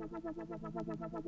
Wow.